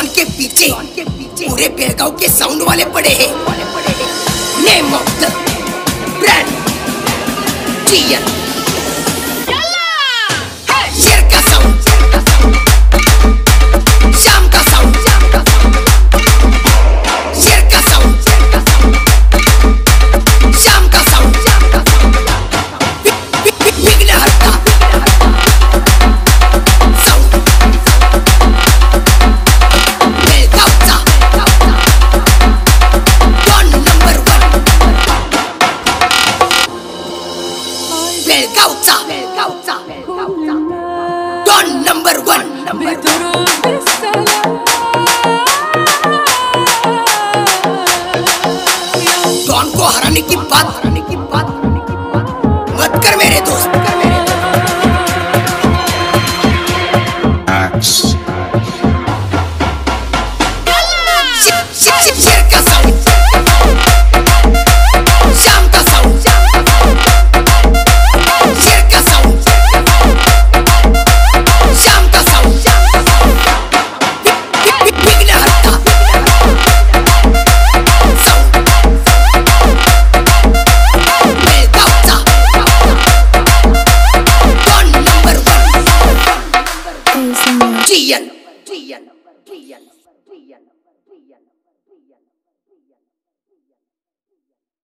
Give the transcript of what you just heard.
Don के पीछे, पूरे बेलगांव के साउंड वाले पड़े हैं। Name of the brand TN Belgauta. Belgauta. Don number one. Number one. Don को हराने की बात हराने की बात 眼，对眼，对眼。